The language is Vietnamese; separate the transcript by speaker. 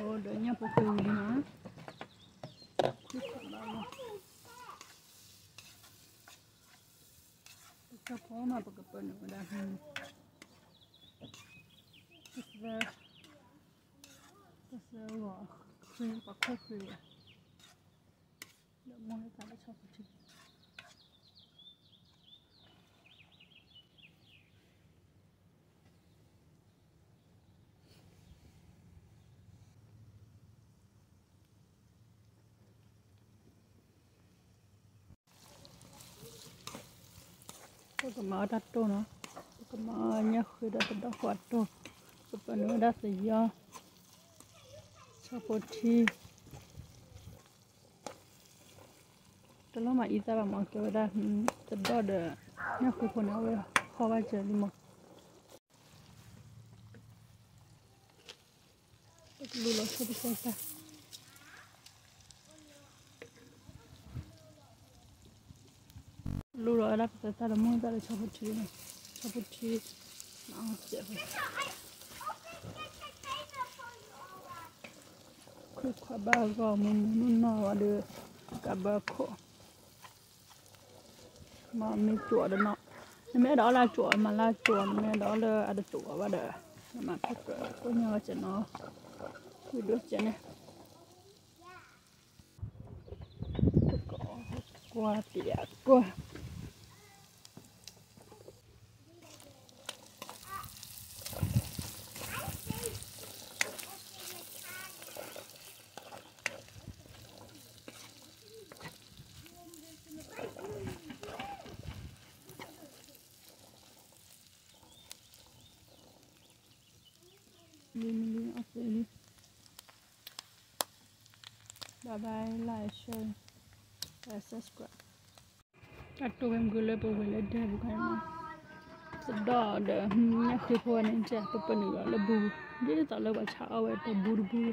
Speaker 1: Kodoknya pukulnya. Kita koma pekepon udahan. Kita kita wah, krim pakai krim. Tidak mau kita coba. ก็มาดัดตัวเนาะก็มาเนี่ยคือดัดดัดขวดตัวก็เป็นเนื้อดัดสียาชอบปวดทีตลอดมาอีตาบมาเกี่ยวดัดจะดัดเนี่ยคือคนเอาไว้ขอว่าเจอลิมลูลอชอบ lu rồi đắp tới ta là muốn ta là cho bút chi này. Cho bút chi nó chết rồi cứ qua ba gò mình muốn nó và đưa. Cả ba khổ. Mà mình chùa được nó. Mẹ đó là chùa mà là chùa, mẹ đó là à, ở chùa và đỡ. Mà thích có nhờ cho nó. Cứ được cho này quá tiệt quá. लिमिलिङ अफेलि bye bye like share subscribe टाटो गेम गोले पोगले डेबु खाइमा sedap dah minyak kuih kuah ni cah apa ni kalau lebu dia tak lebat cakap apa tu buru-buru